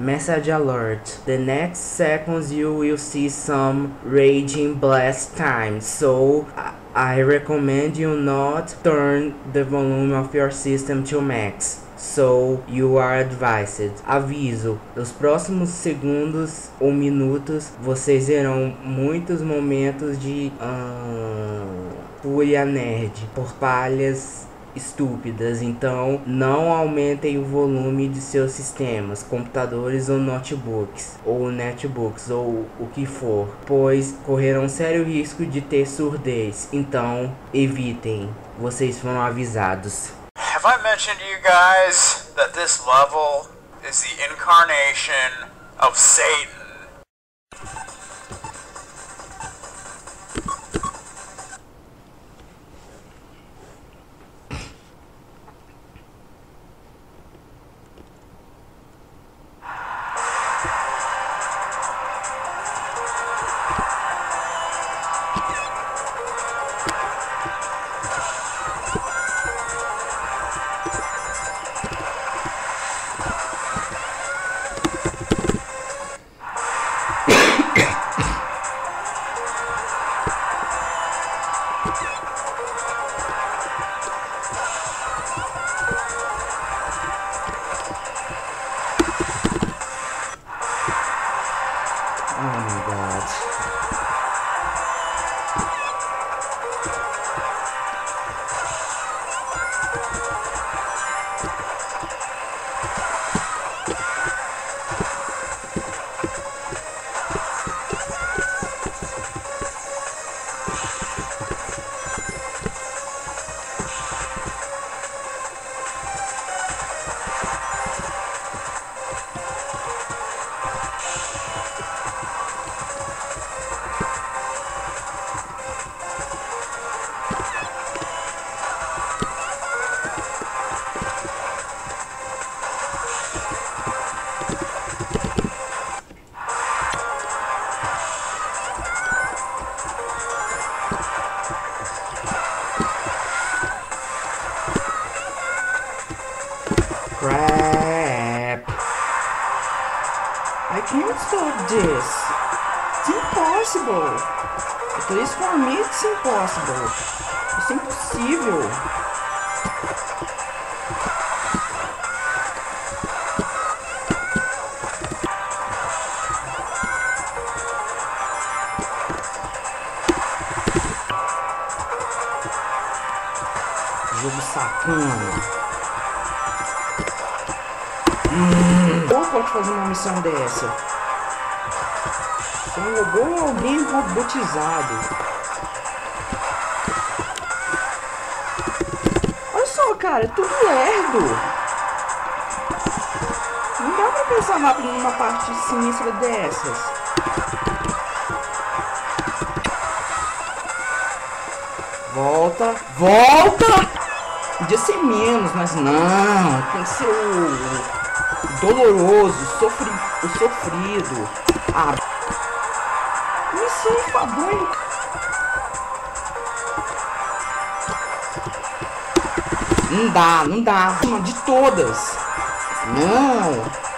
Message alert. The next seconds you will see some raging blast time. So I recommend you not turn the volume of your system to max. So you are advised. Aviso: nos próximos segundos ou minutos vocês verão muitos momentos de uh, fúria nerd por palhas estúpidas, então não aumentem o volume de seus sistemas, computadores ou notebooks, ou netbooks, ou o que for, pois correrão sério risco de ter surdez, então evitem, vocês foram avisados. Have I mentioned to you guys that this level is the incarnation of Satan? This. It's impossible. At least for me it's impossible. Isso é impossível. Jogo sacana. Ou pode fazer uma missão dessa? Um robô ou alguém robotizado? Olha só, cara, tudo lerdo. Não dá pra pensar rápido numa parte sinistra dessas. Volta, volta! Podia ser menos, mas não, tem que ser o doloroso, sofri, sofrido. Ah, Missão enfadonho. Não dá, não dá. De todas. Não.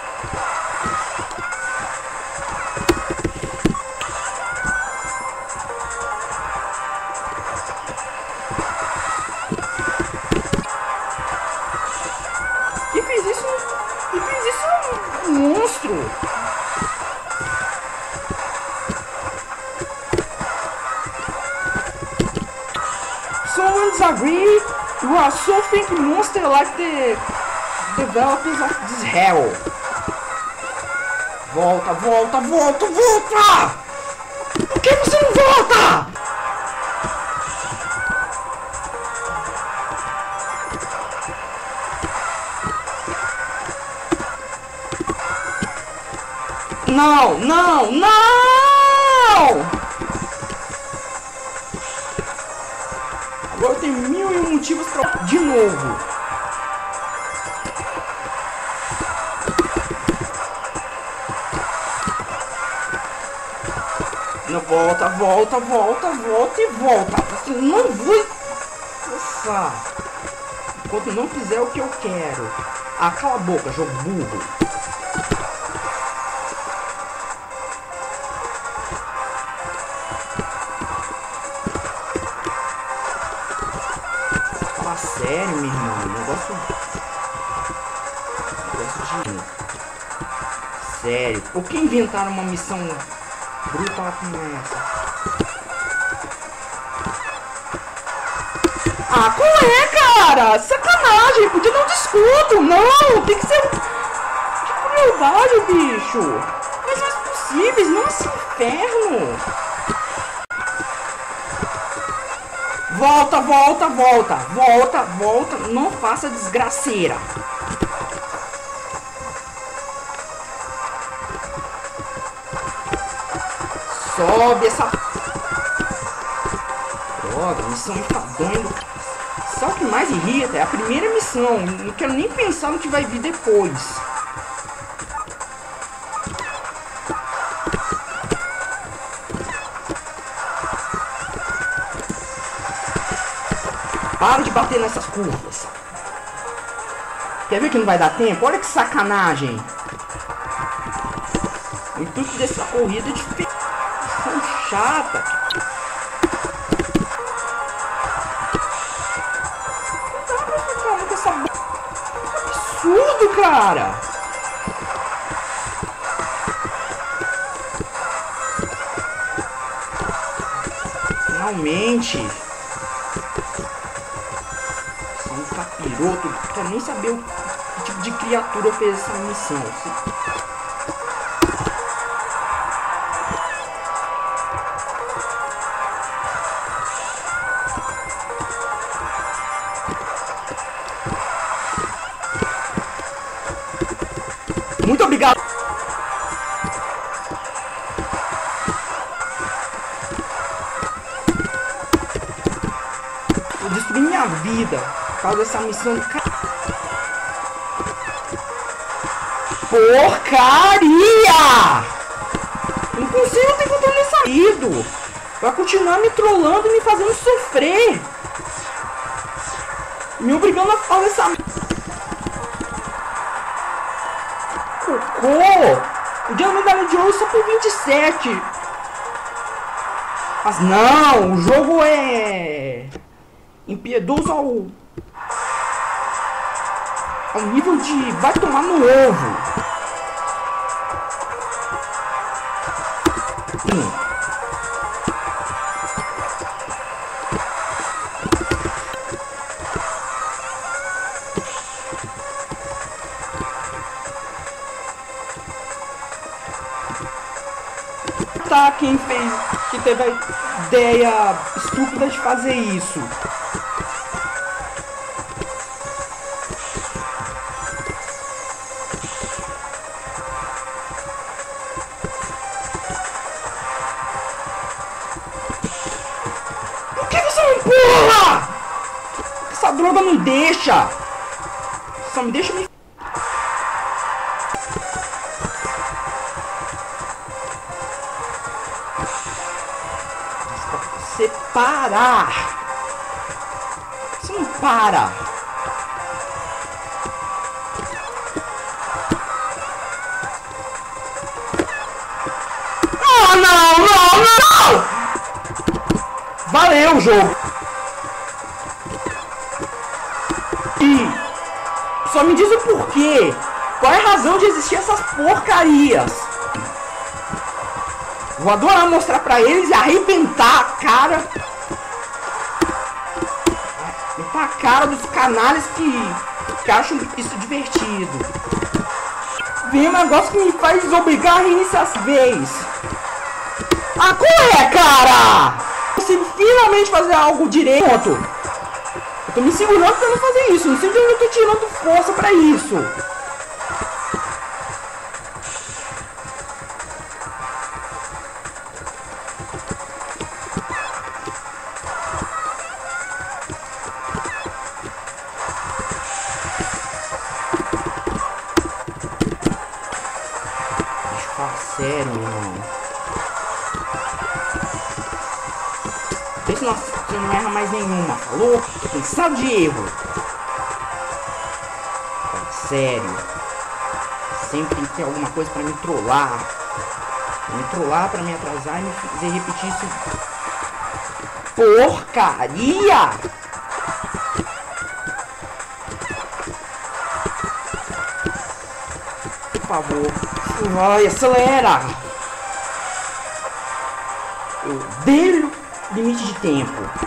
Are so think monster like the developers of this hell. Volta, volta, volta, volta! Por que você não volta? Não, não, não! volta, volta, volta, volta e volta. Assim, não vou forçar. Enquanto não fizer o que eu quero. Ah, cala a boca, jogo burro. Fala sério, meu irmão. Negócio... Negócio de... Sério. Por que inventaram uma missão como essa? Ah, qual é, cara? Sacanagem, podia dar um desconto. Não, tem que ser. Que crueldade, bicho. Mas mais possíveis, não esse inferno. Volta, volta, volta, volta, volta. Não faça desgraceira. Sobe essa. Droga, missão enfadonha. Só o que mais irrita é a primeira missão. Não quero nem pensar no que vai vir depois. Para de bater nessas curvas. Quer ver que não vai dar tempo? Olha que sacanagem. O intuito dessa corrida é de São chata. Absurdo, cara. Finalmente. capiroto, quero nem saber o tipo de criatura fez essa missão. Muito obrigado. Eu destruí minha vida causa dessa missão. Porcaria! Consigo ter controle saído. Vai continuar me trollando e me fazendo sofrer. Me obrigando a fazer essa. De ouro só por 27. Mas não, o jogo é impiedoso ao ao nível de vai tomar no ovo. Tá quem fez, que teve a ideia estúpida de fazer isso. droga não deixa! Só me deixa me... parar! Você não para! Oh, não, não, não! Valeu jogo! Só me diz o porquê. Qual é a razão de existir essas porcarias? Vou adorar mostrar pra eles e arrebentar a cara. Cara dos canais que, que acham isso divertido. Vem um negócio que me faz obrigar a reiniciar as vez. Ah, é, cara? Consigo finalmente fazer algo direito. Eu tô me segurando pra não fazer isso. Não sei de onde eu tô tirando força pra isso. Marçal de erro. Cara, sério. Sempre tem alguma coisa pra me trollar. Pra me trollar, pra me atrasar e me fazer repetir isso. Porcaria! Por favor. Ai, acelera! Eu odeio limite de tempo.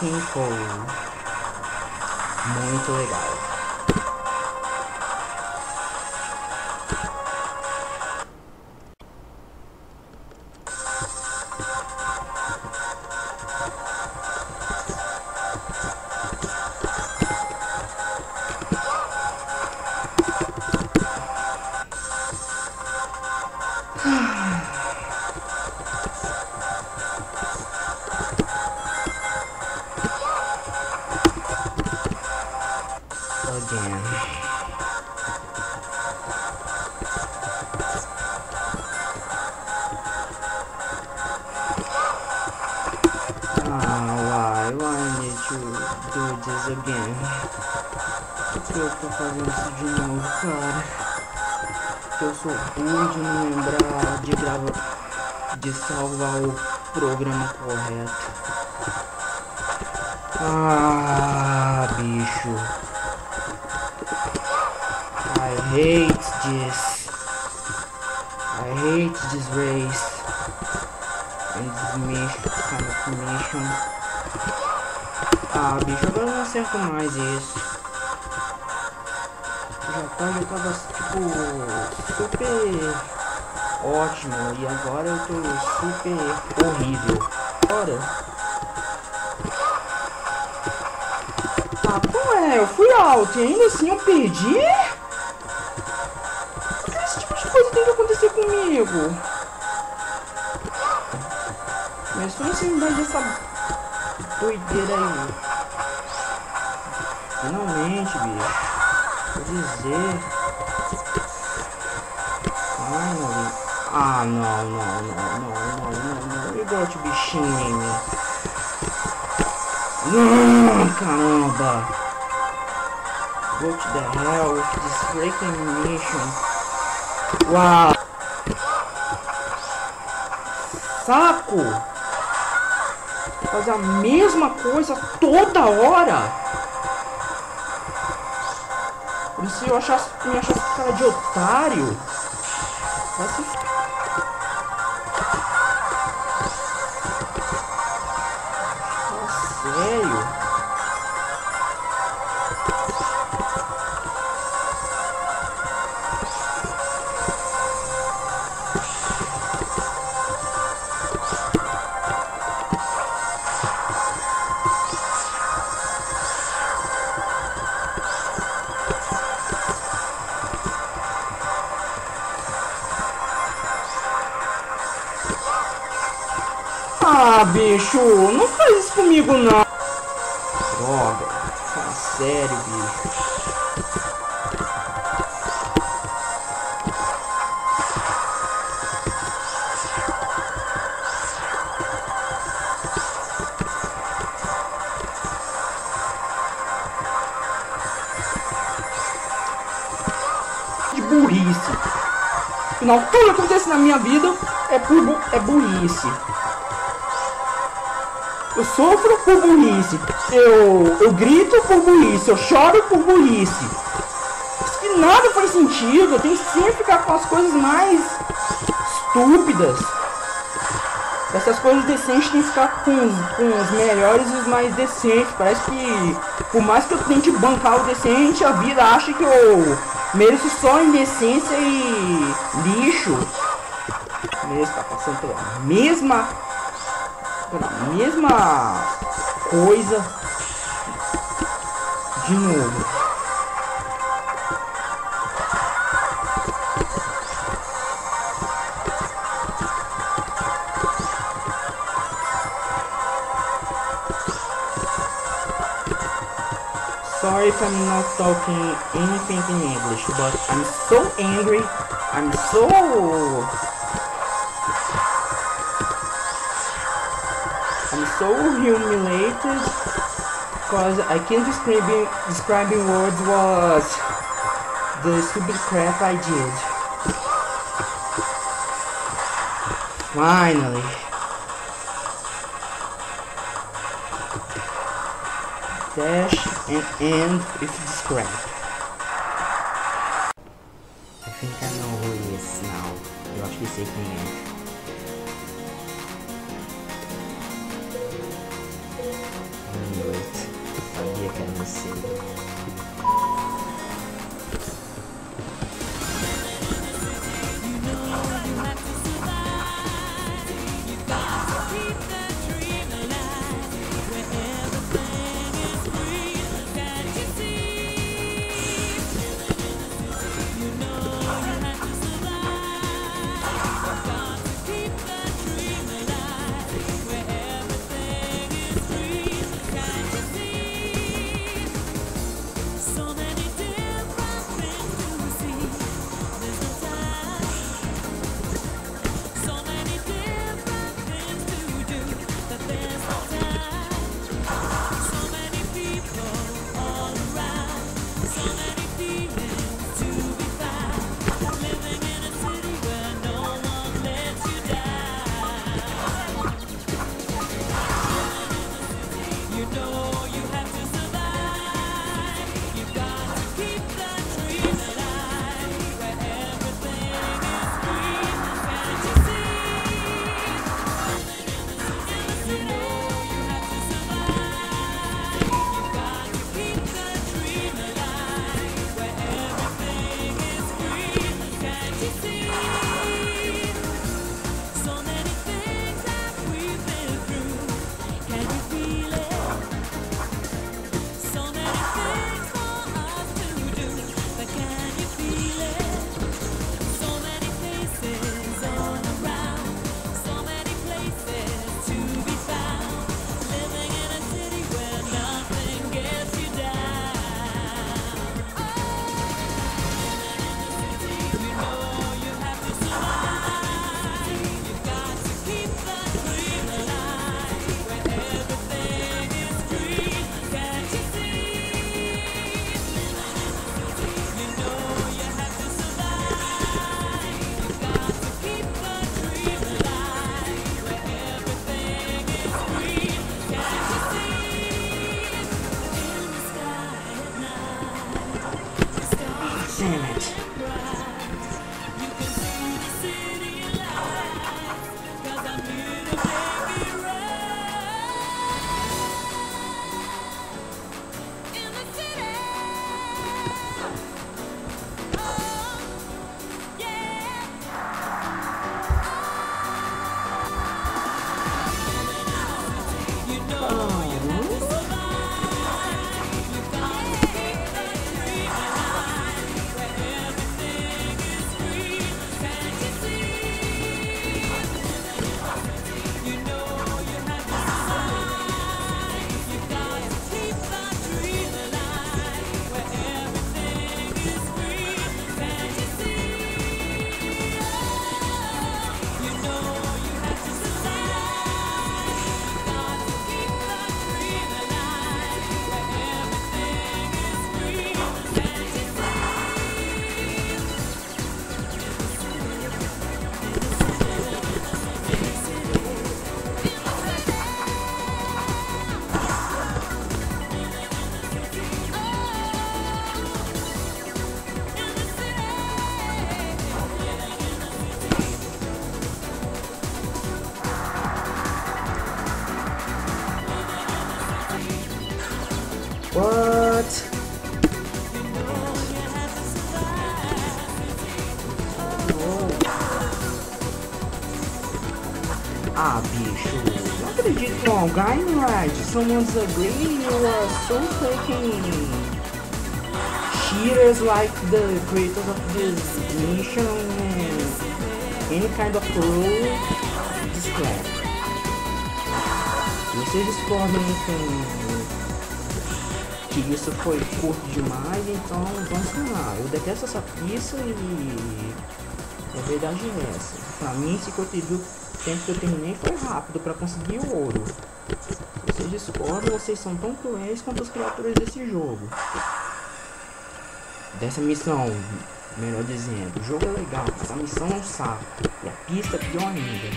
Breaking Cold. Muito legal. This again? Por que eu tô fazendo isso de novo, cara? Eu sou burro de não lembrar de gravar, de salvar o programa correto. Ah, bicho. I hate this. I hate this race. And this mission, kind of mission. Ah, bicho, agora eu não acerto mais isso. Já tá, já tava, tipo, super ótimo. E agora eu tô super horrível. Ora. Ah, pô, é, eu fui alto e ainda assim eu perdi? Por que esse tipo de coisa tem que acontecer comigo? Começou a ensinar dessa doideira aí. Finalmente, bicho. Vou dizer. Ah, não, não, não, não, não, não, não. You got to be shitting me. Não, caramba. To the hell with this freaking mission. Uau. Saco. Fazer a mesma coisa toda hora. Como se eu achasse, me achasse cara de otário. Vai se comigo não. Droga, fala sério, bicho. Burrice. Afinal, tudo que acontece na minha vida é por bu- é burrice. Eu sofro por burrice. Eu, eu grito por burrice. Eu choro por burrice. Que nada faz sentido. Eu tenho que sempre ficar com as coisas mais estúpidas. Essas coisas decentes tem que ficar com, os- com os melhores e os mais decentes. Parece que, por mais que eu tente bancar o decente, a vida acha que eu mereço só indecência e lixo. Mereço estar passando pela mesma mesma coisa de novo. Sorry if I'm not talking anything in English, but I'm so angry. I'm so so humiliated because I can't describe describing words was the stupid crap I did. Finally. Dash and end with this crap. assim. Acredito não. Guy someone's ugly, you are so freaking cheaters like the creators of this mission and any kind of rule disclaimer. Se vocês discordam com que isso foi curto demais, então vamos lá. Eu detesto essa pista e a verdade é essa. Pra mim, 52 o tempo que eu terminei foi rápido pra conseguir o ouro. Vocês discordam, vocês são tão cruéis quanto os criaturas desse jogo. Dessa missão, melhor dizendo. O jogo é legal, mas a missão é um saco. E a pista é pior ainda.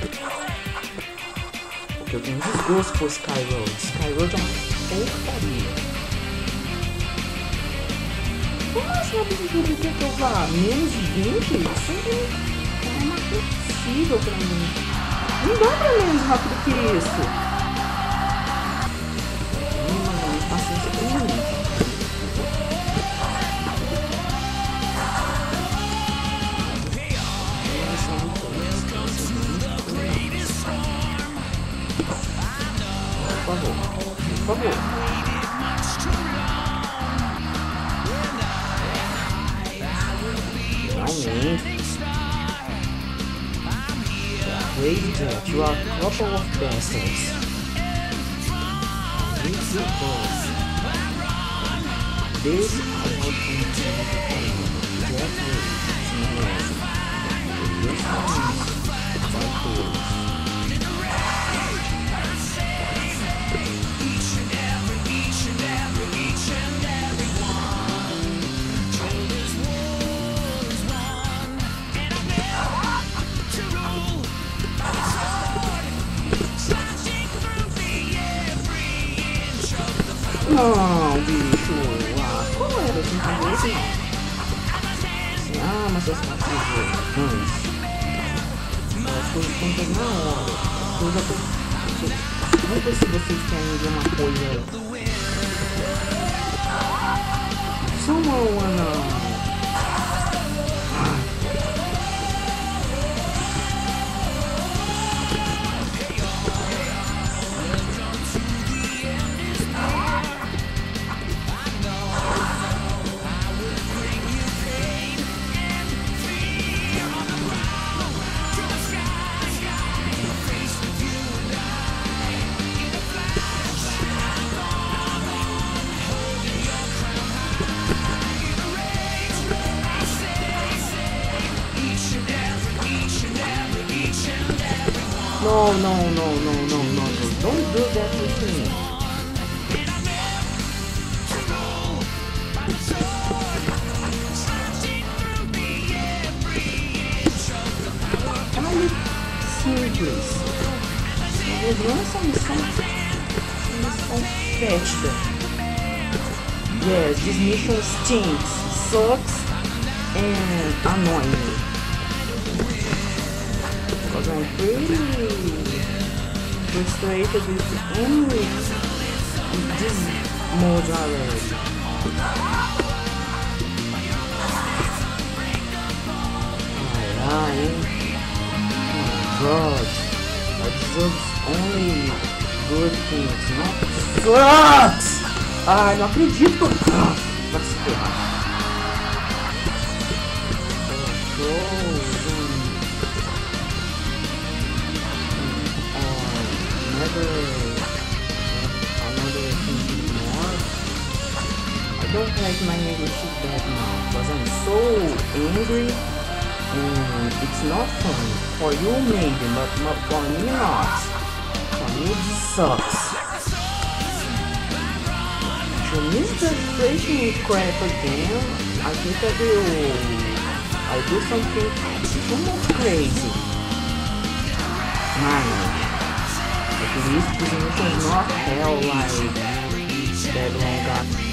Porque eu tenho desgosto por Skyroad. Skyroad é uma porcaria. Como mais rápido o jogo que eu vá? Menos de 20? Isso é impossível pra mim. Não dá pra menos rápido que isso. Hum, paciência com mim. Por favor, por favor. Crazy that you are a couple of bastards. This is boss. This is how Missão. Essa missão festa. Yes, this mission stinks, sucks, and annoys me. Because I'm pretty frustrated with only this mode already. Alright? Oh my god. I deserve only good things, not sucks! Ai, não acredito! Ah, vai se ferrar. Oh, don't like my English that now because I'm so angry and it's not fun. For you maybe, but not for me not. This miss the freaking crap again, I think I will I do something much crazy. Man, at least the missions not hell like that one got